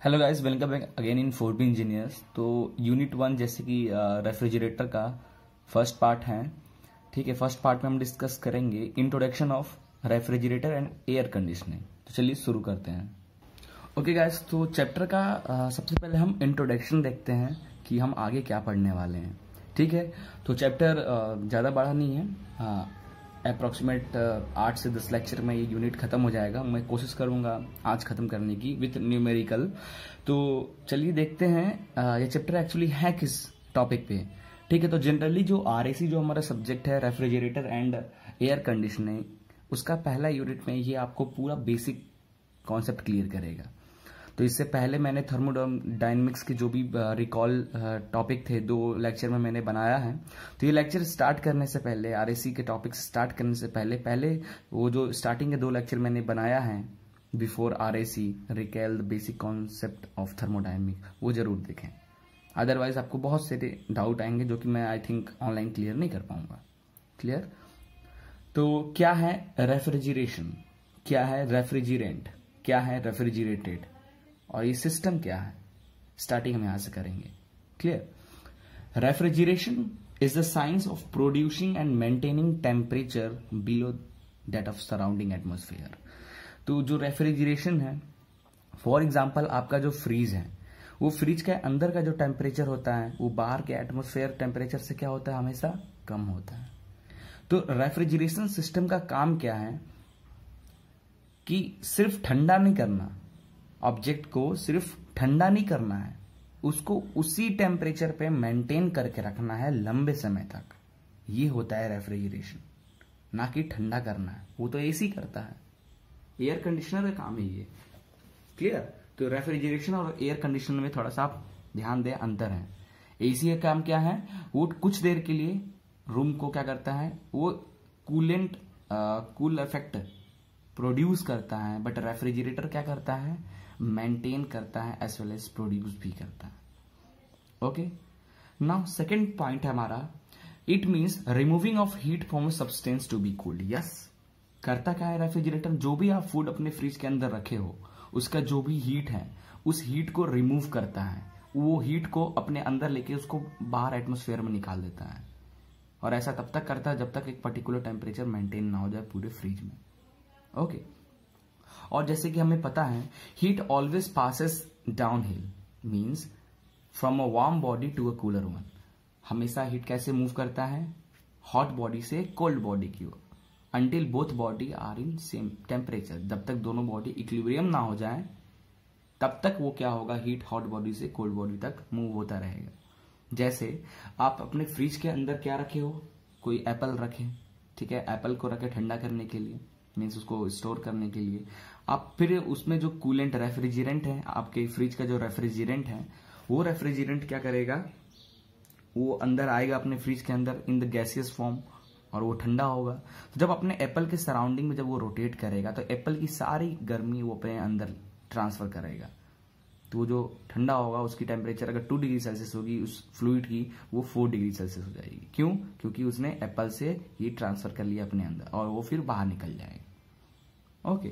Hello guys welcome back again in four B engineers तो unit one जैसे कि refrigerator का फ़र्स्ट पार्ट है। ठीक है फ़र्स्ट पार्ट में हम डिस्कस करेंगे introduction of refrigerator and air conditioning तो चलिए शुरू करते हैं। ओके okay गाइस तो चैप्टर का सबसे पहले हम इंट्रोडक्शन देखते हैं कि हम आगे क्या पढ़ने वाले हैं। ठीक है तो चैप्टर ज़्यादा बड़ा नहीं हाँ। अप्रोक्सीमेट uh, आठ से दस लेक्चर में ये यूनिट खत्म हो जाएगा। मैं कोशिश करूँगा आज खत्म करने की विथ न्यूमेरिकल तो चलिए देखते हैं uh, ये चैप्टर एक्चुअली है किस टॉपिक पे। ठीक है तो जनरली जो आर जो हमारा सब्जेक्ट है रेफ्रिजरेटर एंड एयर कंडीशनिंग उसका पहला यूनिट में ये आपको पूरा बेसिक कॉन्सेप्ट क्लियर करेगा। तो इससे पहले मैंने थर्मोडाइनमिक्स के जो भी रिकॉल टॉपिक थे, दो लेक्चर में मैंने बनाया है। तो ये लेक्चर स्टार्ट करने से पहले आर के टॉपिक स्टार्ट करने से पहले पहले वो जो स्टार्टिंग के दो लेक्चर मैंने बनाया है before R A C recall the basic concept of thermodynamic वो ज़रूर देखें। अदरवाइज़ आपको बहुत से डाउट आएँगे जो कि मैं आई थिंक ऑनलाइन क्लियर नहीं कर पाऊँगा। क्लियर तो क्या है रेफ्रिजरेशन क्या है रेफ्रिजरेंट क्या है रेफ्रिजरेटेड और ये सिस्टम क्या है? स्टार्टिंग हम यहाँ से करेंगे। Clear refrigeration is the science of producing and maintaining temperature below that of surrounding atmosphere तो जो रेफ्रिजरेशन है फॉर एग्ज़ाम्पल आपका जो फ्रीज है, वो फ्रिज के अंदर का जो टेम्परेचर होता है, वो बाहर के एटमोस्फेयर टेम्परेचर से क्या होता है? हमेशा कम होता है। तो रेफ्रिजरेशन सिस्टम का काम क्या है? कि सिर्फ़ ठंडा नहीं करना ऑब्जेक्ट को सिर्फ़ ठंडा नहीं करना है, उसको उसी टेम्परेचर पे मेंटेन करके रखना है लंबे समय तक। ये होता है रेफ्रिजरेशन ना कि ठंडा करना है, वो तो एसी करता है। एयर कंडीशनर का काम है ये। क्लियर तो रेफ्रिजरेशन और एयर कंडीशनर में थोड़ा सा आप ध्यान दें, अंतर है। एसी का काम क्या है? वो कुछ देर के लिए रूम को क्या करता है? वो कूलेंट कूल इफ़ेक्ट प्रोड्यूस करता है बट रेफ्रिजरेटर क्या करता है? मेंटेन करता है एज वेल एज प्रोड्यूस भी करता है। ओके नाउ सेकेंड पॉइंट है हमारा। It means removing of heat from substance to be cold yes करता क्या है रेफ्रिजरेटर? जो भी आप फ़ूड अपने फ्रिज के अंदर रखे हो, उसका जो भी हीट है, उस हीट को रिमूव करता है। वो हीट को अपने अंदर लेके उसको बाहर एटमोस्फेयर में निकाल देता है। और ऐसा तब तक करता है जब तक एक पर्टिकुलर टेम्परेचर मेंटेन ना हो जाए पूरे फ्रिज में। ओके. और जैसे कि हमें पता है heat always passes down hill means from a warm body to a cooler one हमेशा हीट कैसे मूव करता है? हॉट बॉडी से कोल्ड बॉडी की ओर. Until both body are in same temperature जब तक दोनों बॉडी इक्विलिब्रियम ना हो जाए, तब तक वो क्या होगा? हीट हॉट बॉडी से कोल्ड बॉडी तक मूव होता रहेगा. जैसे आप अपने फ्रिज के अंदर क्या रखे हो? कोई एप्पल रखे, ठीक है? एप्पल को रखे ठंडा करने के लिए. मीन्स उसको स्टोर करने के लिए। आप फिर उसमें जो कूलेंट रेफ्रिजरेंट है, आपके फ्रिज का जो रेफ्रिजरेंट है, वो रेफ्रिजरेंट क्या करेगा? वो अंदर आएगा अपने फ्रिज के अंदर इन द गैसियस फॉर्म और वो ठंडा होगा। तो जब अपने एप्पल के सराउंडिंग में जब वो रोटेट करेगा तो एप्पल की सारी गर्मी वो अपने अंदर ट्रांसफ़र करेगा। तो वो जो ठंडा होगा, उसकी टेम्परेचर अगर टू डिग्री सेल्सियस होगी, उस फ्लूड की, वो फोर डिग्री सेल्सियस हो जाएगी। क्यों? क्योंकि उसने एप्पल से हीट ट्रांसफ़र कर लिया अपने अंदर और वो फिर बाहर निकल जाएगा। Okay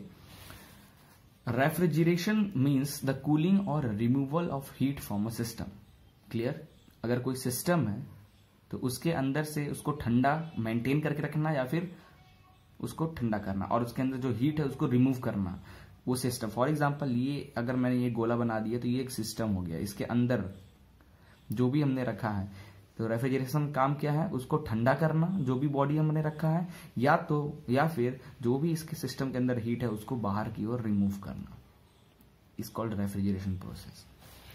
refrigeration means the cooling और removal of heat from a system clear अगर कोई सिस्टम है तो उसके अंदर से उसको ठंडा मेंटेन करके रखना या फिर उसको ठंडा करना और उसके अंदर जो हीट है, उसको रिमूव करना। वो सिस्टम फॉर एग्ज़ाम्पल ये अगर मैंने ये गोला बना दिया तो ये एक सिस्टम हो गया। इसके अंदर जो भी हमने रखा है तो रेफ्रिजरेशन काम क्या है? उसको ठंडा करना, जो भी बॉडी हमने रखा है, या तो या फिर जो भी इसके सिस्टम के अंदर हीट है, उसको बाहर की ओर रिमूव करना। इस कॉल्ड रेफ्रिजरेशन प्रोसेस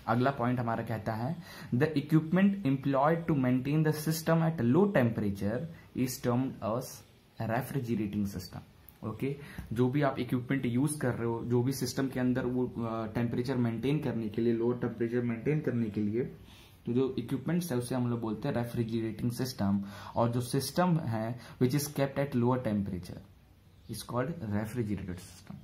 अगला पॉइंट हमारा कहता है the equipment employed to maintain the system at low temperature is termed as refrigerating system okay जो भी आप इक्विपमेंट यूज़ कर रहे हो, जो भी सिस्टम के अंदर वो टेम्परेचर मेंटेन करने के लिए लोअर टेम्परेचर मेंटेन करने के लिए जो इक्विपमेंट्स है, उसे हम लोग बोलते हैं रेफ्रिजरेटिंग सिस्टम और जो सिस्टम है which is kept at lower temperature is called refrigerated system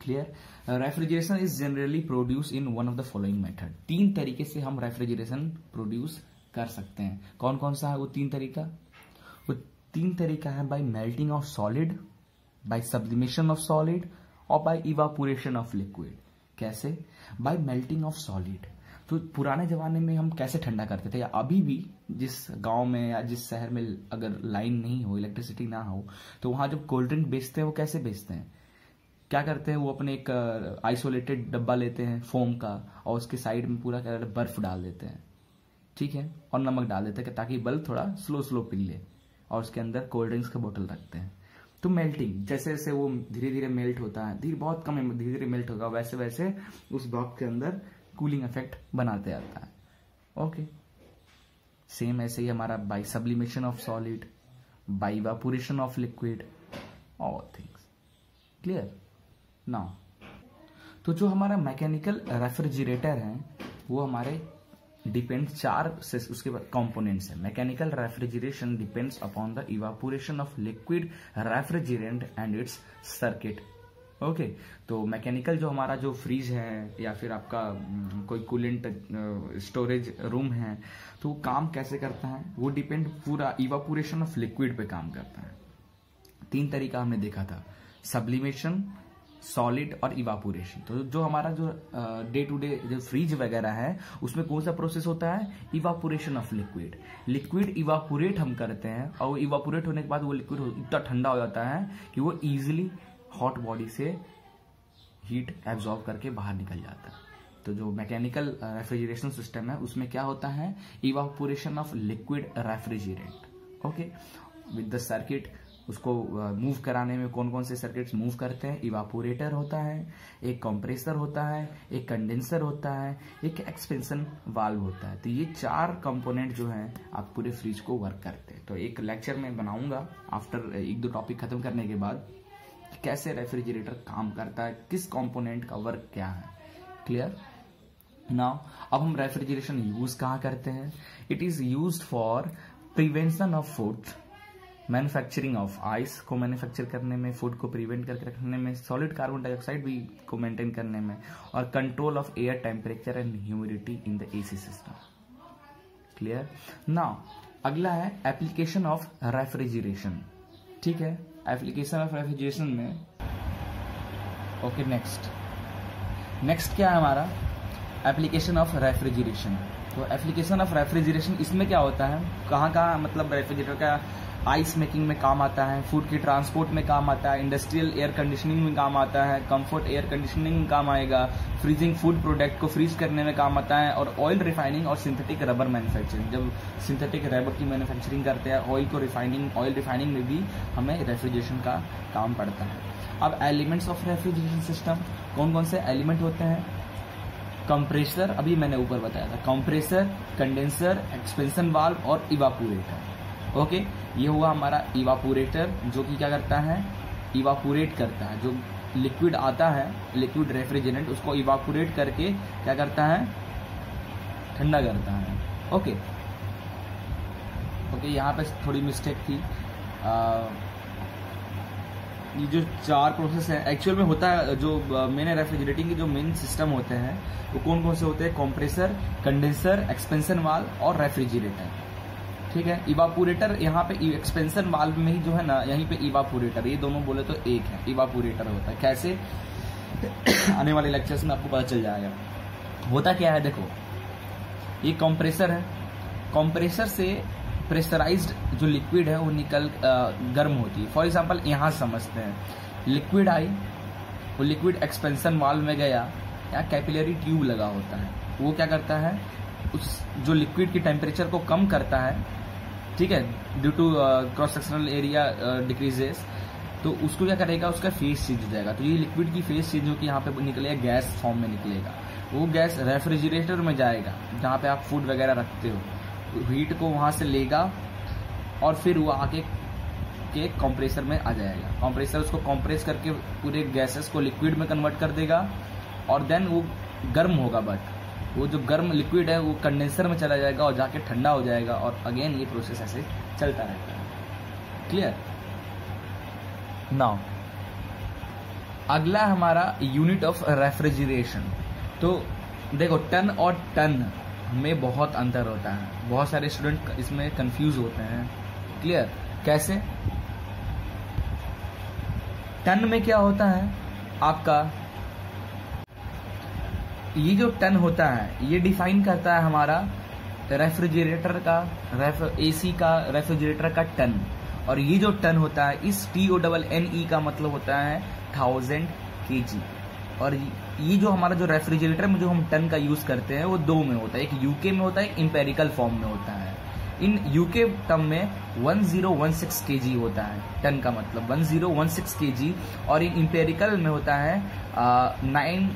clear refrigeration is generally produce in one of the following method तीन तरीके से हम रेफ्रिजरेशन प्रोड्यूस कर सकते हैं। कौन कौन सा है वो तीन तरीका? वो तीन तरीका है by melting of solid by sublimation of solid और बाय इवापोरेशन ऑफ़ लिक्विड कैसे? बाय मेल्टिंग ऑफ़ सॉलिड तो पुराने जमाने में हम कैसे ठंडा करते थे? या अभी भी जिस गाँव में या जिस शहर में अगर लाइन नहीं हो इलेक्ट्रिसिटी ना हो तो वहाँ जो कोल्ड ड्रिंक बेचते हैं, वो कैसे बेचते हैं? क्या करते हैं? वो अपने एक आइसोलेटेड डब्बा लेते हैं फोम का और उसके साइड में पूरा क्या बर्फ़ डाल देते हैं। ठीक है? और नमक डाल देते हैं ताकि बल्ब थोड़ा स्लो स्लो पी ले और उसके अंदर कोल्ड ड्रिंक्स का बोतल रखते हैं। तो मेल्टिंग जैसे जैसे वो धीरे धीरे मेल्ट होता है, धीरे, बहुत कम धीरे धीरे मेल्ट होगा वैसे वैसे उस बॉक्स के अंदर कूलिंग इफ़ेक्ट बनाते आता है। ओके सेम ऐसे ही हमारा by sublimation of solid by evaporation of liquid all things clear ना तो जो हमारा मैकेनिकल रेफ्रिजरेटर है, वो हमारे डिपेंड चार से उसके कंपोनेंट्स है। Mechanical refrigeration depends upon the evaporation of liquid refrigerant and its circuit okay तो मैकेनिकल जो हमारा जो फ्रीज है, या फिर आपका कोई कूलेंट स्टोरेज रूम है तो वो काम कैसे करता है? वो डिपेंड पूरा इवापोरेशन ऑफ़ लिक्विड पे काम करता है। तीन तरीका हमने देखा था सब्लिमेशन सॉलिड और इवापोरेशन तो जो हमारा जो डे टू डे जो फ्रीज वगैरह है, उसमें कौन सा प्रोसेस होता है? Evaporation of liquid liquid evaporate हम करते हैं, और इवापोरेट होने के बाद वो लिक्विड इतना ठंडा हो जाता है कि वो इजिली हॉट बॉडी से हीट एब्जॉर्ब करके बाहर निकल जाता है। तो जो मैकेनिकल रेफ्रिजरेशन सिस्टम है उसमें क्या होता है? Evaporation of liquid refrigerant okay with the circuit उसको मूव uh, कराने में कौन कौन से सर्किट्स मूव करते हैं? इवापोरेटर होता है एक कंप्रेसर होता है एक कंडेंसर होता है एक एक्सपेंशन वाल्व होता है। तो ये चार कंपोनेंट जो है आप पूरे फ्रिज को वर्क करते हैं। तो एक लेक्चर में बनाऊँगा आफ्टर एक दो टॉपिक खत्म करने के बाद। कैसे रेफ्रिजरेटर काम करता है, किस कंपोनेंट का वर्क क्या है। क्लियर नाउ अब हम रेफ्रिजरेशन यूज़ कहाँ करते हैं? It is use for prevention of food manufacturing of ice को मैन्युफैक्चर करने में फ़ूड को प्रिवेंट करके रखने में सॉलिड कार्बन डाइऑक्साइड भी को मेंटेन करने में, और control of air temperature and humidity in the AC system clear now अगला है एप्लीकेशन ऑफ़ रेफ्रिजरेशन ठीक है? एप्लीकेशन ऑफ़ रेफ्रिजरेशन में। ओके नेक्स्ट नेक्स्ट क्या है हमारा? एप्लीकेशन ऑफ़ रेफ्रिजरेशन तो एप्लीकेशन ऑफ़ रेफ्रिजरेशन इसमें क्या होता है? कहाँ कहाँ मतलब रेफ्रिजरेटर का आइस मेकिंग में काम आता है फ़ूड की ट्रांसपोर्ट में काम आता है इंडस्ट्रियल एयर कंडीशनिंग में काम आता है कंफर्ट एयर कंडीशनिंग में काम आएगा फ्रीजिंग फ़ूड प्रोडक्ट को फ्रीज करने में काम आता है, और ऑयल रिफाइनिंग और सिंथेटिक रबर मैन्युफैक्चरिंग जब सिंथेटिक रबर की मैन्युफैक्चरिंग करते हैं ऑयल को रिफाइनिंग ऑयल रिफाइनिंग में भी हमें रेफ्रिजरेशन का काम पड़ता है। अब एलिमेंट्स ऑफ़ रेफ्रिजरेशन सिस्टम कौन कौन से एलिमेंट होते हैं? कंप्रेसर अभी मैंने ऊपर बताया था। कंप्रेसर कंडेंसर एक्सपेंशन वाल्व और इवापोरेटर ओके? ये हुआ हमारा इवापोरेटर जो कि क्या करता है? इवापोरेट करता है। जो लिक्विड आता है लिक्विड रेफ्रिजरेंट उसको इवापोरेट करके क्या करता है? ठंडा करता है। ओके? ओके यहाँ पे थोड़ी मिस्टेक थी। आ, ये जो चार प्रोसेस है एक्चुअल में होता है जो मेन रेफ्रिजरेटिंग के जो मेन सिस्टम होते हैं वो कौन कौन से होते हैं? कॉम्प्रेसर कंडेंसर एक्सपेंशन वाल और रेफ्रिजरेटर ठीक है? इवापोरेटर यहाँ पे एक्सपेंशन वाल्व में ही जो है ना, यहीं पे इवापोरेटर ये दोनों बोले तो एक है इवापोरेटर होता है। कैसे? आने वाले लेक्चर्स में आपको पता चल जाएगा। होता क्या है देखो, ये कंप्रेसर है। कंप्रेसर से प्रेशराइज्ड जो लिक्विड है, वो निकल गर्म होती है। फॉर एग्ज़ाम्पल यहाँ समझते हैं। लिक्विड आई, वो लिक्विड एक्सपेंशन वाल्व में गया या कैपिलरी ट्यूब लगा होता है। वो क्या करता है? उस जो लिक्विड की टेम्परेचर को कम करता है ठीक है due to cross sectional area decreases तो उसको क्या करेगा, उसका फेस चेंज हो जाएगा। तो ये लिक्विड की फेस चेंज होकर यहाँ पे निकलेगा गैस फॉर्म में निकलेगा। वो गैस रेफ्रिजरेटर में जाएगा, जहाँ पे आप फ़ूड वगैरह रखते हो। हीट को वहाँ से लेगा, और फिर वो आके के कंप्रेसर में आ जाएगा। कंप्रेसर उसको कंप्रेस करके पूरे गैसेस को लिक्विड में कन्वर्ट कर देगा, और देन वो गर्म होगा बट। वो जो गर्म लिक्विड है, वो कंडेंसर में चला जाएगा और जाके ठंडा हो जाएगा और अगेन ये प्रोसेस ऐसे चलता रहता है। क्लियर नाउ अगला हमारा यूनिट ऑफ़ रेफ्रिजरेशन तो देखो, टन और टन में बहुत अंतर होता है। बहुत सारे स्टूडेंट इसमें कंफ्यूज होते हैं। क्लियर कैसे? टन में क्या होता है? आपका ये जो टन होता है, ये डिफाइन करता है हमारा रेफ्रिजरेटर का रेफ एसी का रेफ्रिजरेटर का टन। और ये जो टन होता है, इस T O double N E का मतलब होता है थाउज़ेंड के जी और ये जो हमारा जो रेफ्रिजरेटर में जो हम टन का यूज़ करते हैं, वो दो में होता है, एक यूके में होता है, एक इम्पेरिकल फॉर्म में होता है। इन यूके टर्म में 1016 केजी होता है। टन का मतलब 1016 केजी और इन इम्पेरिकल में होता है nine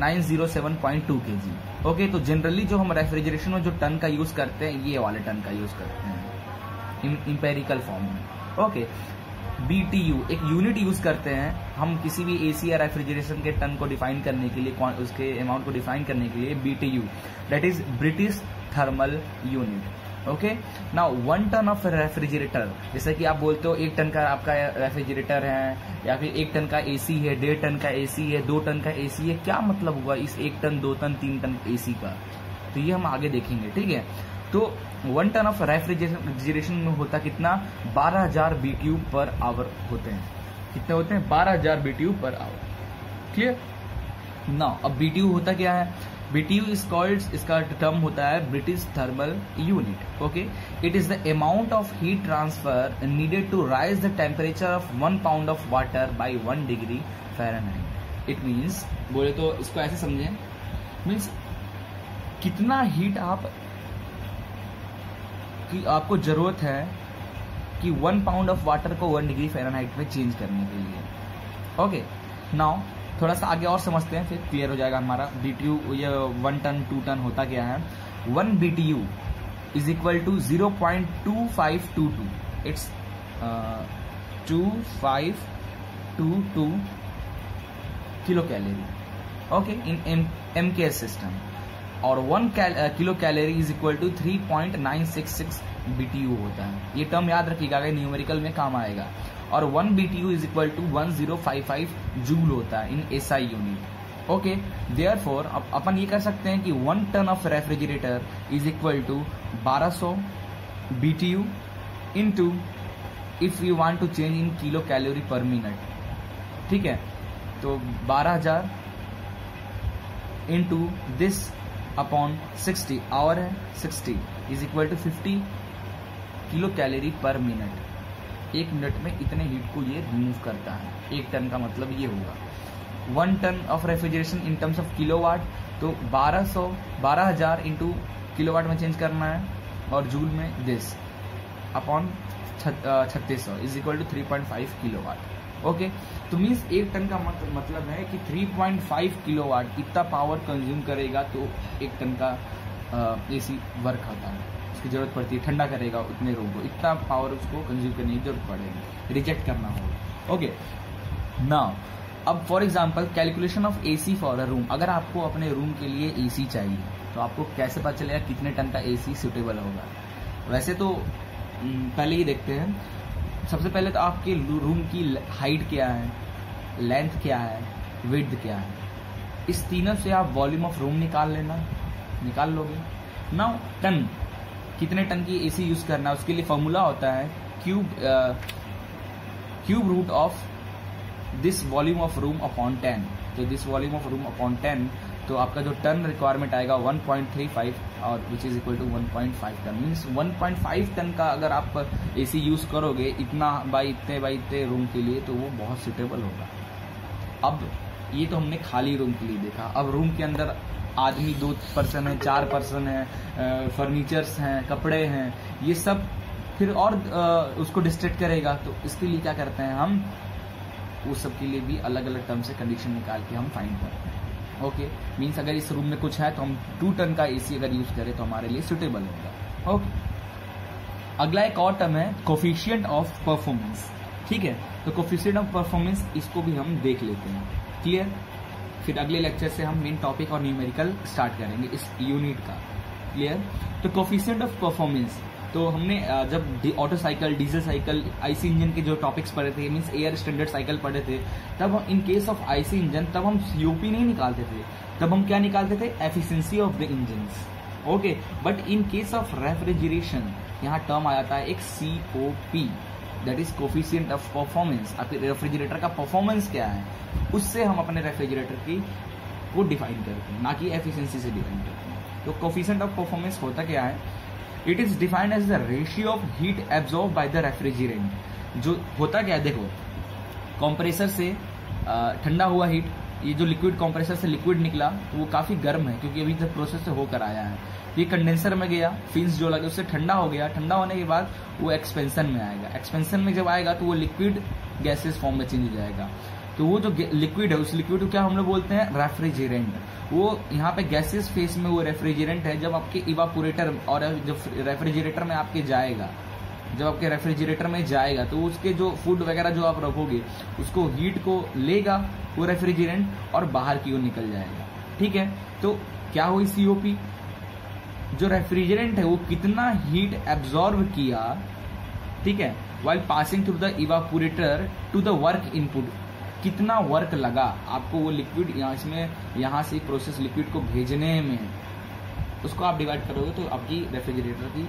nine zero seven point two K G okay तो जनरली जो हम रेफ्रिजरेशन में जो टन का यूज़ करते हैं, ये वाले टन का यूज़ करते हैं। इम्पेरिकल फॉर्म में। ओके बीटीयू एक यूनिट यूज़ करते हैं हम किसी भी एसी या रेफ्रिजरेशन के टन को डिफाइन करने के लिए उसके अमाउंट को डिफाइन करने के लिए B T U that is British thermal unit okay ना वन टन ऑफ़ रेफ्रिजरेटर जैसे कि आप बोलते हो, एक टन का आपका रेफ्रिजरेटर है, या फिर एक टन का एसी है, डेढ़ टन का एसी है, दो टन का एसी है, क्या मतलब हुआ इस एक टन दो टन तीन टन एसी का? तो ये हम आगे देखेंगे, ठीक है? तो वन टन ऑफ़ रेफ्रिजरेशन में होता कितना? बारह हज़ार बीटीयू पर आवर होते हैं। कितने होते हैं? बारह हज़ार बीटीयू पर आवर क्लियर ना अब बीटीयू होता क्या है? बीटीयू इज़ कॉल्ड इसका टर्म होता है British thermal unit okay it is the amount of heat transfer needed to raise the temperature of one pound of water by one degree Fahrenheit it means बोले तो इसको ऐसे समझें। Means कितना heat आप, कि आपको ज़रूरत है कि वन पाउंड ऑफ़ वाटर को वन डिग्री फेरनहाइट में चेंज करने के लिए। ओके नाउ थोड़ा सा आगे और समझते हैं, फिर क्लियर हो जाएगा हमारा। बी टी यू ये वन टन टू टन होता क्या है। One B T U is equal to zero point two five two two it's two five two two kilo calorie okay in M M K system और one kilo calorie is equal to three point nine six six BTU होता है। ये term याद रखिएगा numerical में काम आएगा। और one B T BTU is equal to one zero five five joule होता है in S I unit okay therefore अपन ये कर सकते हैं कि one ton of refrigerator is equal to बारह सौ B T U into if you want to change in kilo calorie per minute ठीक है? तो बारह हज़ार इंटू दिस अपॉन 60 आवर है 60 is equal to 50 kilo calorie per minute एक minute में इतने हीट को ये रिमूव करता है। एक टन का मतलब ये होगा। One ton of refrigeration in terms of kilo watt तो 1200 बारह हज़ार इंटू किलो वाट में चेंज करना है, और जूल में दिस अपॉन छत्तीस सौ is equal to three point five kilo watt okay तो मीन्स एक टन का मतलब है कि three point five kilo watt इतना पावर कंज्यूम करेगा तो एक टन का एसी वर्क होता है। उसकी ज़रूरत पड़ती है, ठंडा करेगा उतने रूम को। इतना पावर उसको कंज्यूम करने की ज़रूरत पड़ेगी। रिजेक्ट करना होगा। ओके ना अब for example calculation of A C for a room अगर आपको अपने रूम के लिए ए सी चाहिए तो आपको कैसे पता चलेगा कितने टन का ए सी सुटेबल होगा? वैसे तो पहले ही देखते हैं। सबसे पहले तो आपके रूम की हाइट क्या है? लेंथ क्या है? विड्थ क्या है? इस तीनों से आप वॉल्यूम ऑफ़ रूम निकाल लेना। निकाल लोगे। Now ton. कितने टन की एसी यूज़ करना है उसके लिए फॉर्मूला होता है cube cube root of this volume of room upon ten तो this volume of room upon ten तो आपका जो टन रिक्वायरमेंट आएगा 1.35 और which is equal to 1.5 ton. Means 1.5 ton का अगर आप एसी यूज़ करोगे इतना बाई इतने बाई इतने रूम के लिए तो वो बहुत सुटेबल होगा. अब ये तो हमने खाली रूम के लिए देखा. अब रूम के अंदर आदमी दो पर्सन है, चार पर्सन है फर्नीचर्स हैं, कपड़े हैं, ये सब फिर और उसको डिस्ट्रेक्ट करेगा। तो इसके लिए क्या करते हैं हम? उस सब के लिए भी अलग अलग टर्म से कंडीशन निकाल के हम फाइंड करते हैं। ओके मीन्स अगर इस रूम में कुछ है तो हम टू टन का एसी अगर यूज़ करें तो हमारे लिए सुटेबल होगा। ओके अगला एक और टर्म है कोफिशियंट ऑफ़ परफॉर्मेंस ठीक है? तो कोफिशियंट ऑफ़ परफॉर्मेंस इसको भी हम देख लेते हैं। क्लियर फिर अगले लेक्चर से हम मेन टॉपिक और न्यूमेरिकल स्टार्ट करेंगे इस यूनिट का। क्लियर तो कोफिशियंट ऑफ़ परफॉर्मेंस तो हमने जब Otto cycle diesel cycle IC engine के जो टॉपिक्स पढ़े थे मीन्स एयर स्टैंडर्ड साइकिल पढ़े थे, तब in case of IC engine तब हम सीओपी नहीं निकालते थे। तब हम क्या निकालते थे? Efficiency of the engine okay but in case of refrigeration यहाँ टर्म आ जाता है एक COP that is coefficient of performance आपके रेफ्रिजरेटर का परफॉर्मेंस क्या है? उससे हम अपने रेफ्रिजरेटर की को डिफाइन करते हैं, ना कि एफिशिएंसी से डिफाइन करते हैं। तो कोफिशियंट ऑफ़ परफॉर्मेंस होता क्या है? It is defined as the ratio of heat absorb by the refrigerant जो होता क्या है? देखो कंप्रेसर से ठंडा हुआ हीट ये जो लिक्विड कंप्रेसर से लिक्विड निकला तो वो काफ़ी गर्म है, क्योंकि अभी तक प्रोसेस से होकर आया है। ये कंडेंसर में गया फिन्स जो लगे, उससे ठंडा हो गया। ठंडा होने के बाद वो एक्सपेंशन में आएगा। एक्सपेंशन में जब आएगा तो वो लिक्विड गैसेस फॉर्म में चेंज हो जाएगा। तो वो जो लिक्विड है, उस लिक्विड को क्या हम लोग बोलते हैं? रेफ्रिजरेंट वो यहाँ पे गैसेस फेस में वो रेफ्रिजरेंट है, जब आपके इवापोरेटर और जब रेफ्रिजरेटर में आपके जाएगा, जब आपके रेफ्रिजरेटर में जाएगा तो उसके जो फ़ूड वगैरह जो आप रखोगे, उसको हीट को लेगा, वो रेफ्रिजरेंट और बाहर की ओर निकल जाएगा। ठीक है? तो क्या हुई सीओपी जो रेफ्रिजरेंट है वो कितना हीट एब्जॉर्व किया ठीक है while passing through the evaporator to the work input कितना वर्क लगा? आपको वो लिक्विड यहाँ इसमें यहाँ से प्रोसेस लिक्विड को भेजने में उसको आप डिवाइड करोगे तो आपकी रेफ्रिजरेटर की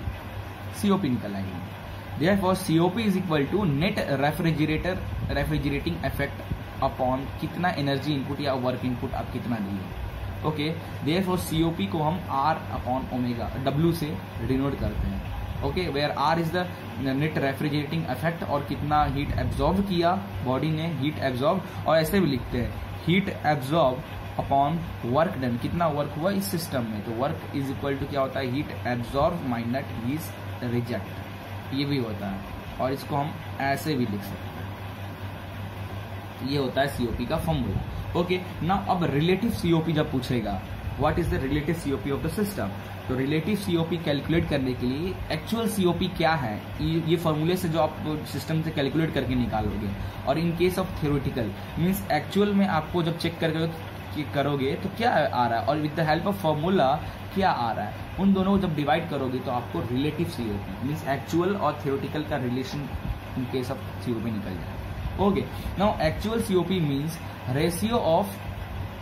सीओपी निकल आएगी। Therefore, COP is equal to net refrigerator refrigerating effect upon कितना एनर्जी इनपुट या वर्क इनपुट आप कितना दिए ओके देयर फॉर सीओपी को हम आर अपॉन ओमेगा डब्ल्यू से डिनोट करते हैं. Okay where R is the net refrigerating effect और कितना हीट एब्जॉर्ब किया बॉडी ने हीट एब्जॉर्ब और ऐसे भी लिखते हैं. Heat absorb upon work done कितना वर्क हुआ इस सिस्टम में? तो वर्क इज़ इक्वल टू क्या होता है? Heat absorb minus heat reject ये भी होता है. और इसको हम ऐसे भी लिख सकते हैं. ये होता है सीओपी का फॉर्मूला ओके ना अब रिलेटिव सीओपी जब पूछेगा what is the relative COP of the system तो रिलेटिव सीओपी कैलकुलेट करने के लिए एक्चुअल सीओपी क्या है? ये, फॉर्मूले से जो आप सिस्टम से कैलकुलेट करके निकालोगे. और in case of theoretical means actual में आपको जब चेक करके करोगे तो क्या आ रहा है? और with the help of formula क्या आ रहा है? उन दोनों को जब डिवाइड करोगे तो आपको रिलेटिव सीओपी मीन्स एक्चुअल और थियोरिटिकल का relation in case of COP निकल okay now actual COP means ratio of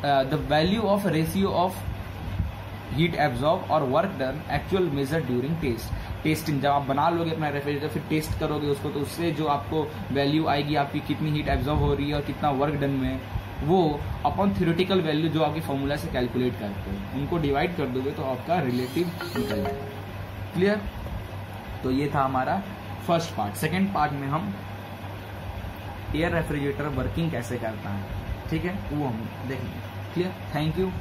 the value of ratio of heat absorb और work done actual measure during test testing जब आप बना लोगे अपना refrigerator फिर टेस्ट करोगे उसको तो उससे जो आपको वैल्यू आएगी, आपकी कितनी हीट एब्जॉर्ब हो रही है और कितना वर्क डन में, वो अपॉन थियोरिटिकल वैल्यू जो आपकी फॉर्मूला से कैलकुलेट करते हैं। उनको डिवाइड कर दोगे तो आपका रिलेटिव निकल जाएगा। क्लियर तो ये था हमारा फ़र्स्ट पार्ट सेकेंड पार्ट में हम एयर रेफ्रिजरेटर वर्किंग कैसे करता है? ठीक है? वो हम देखेंगे। Clear thank you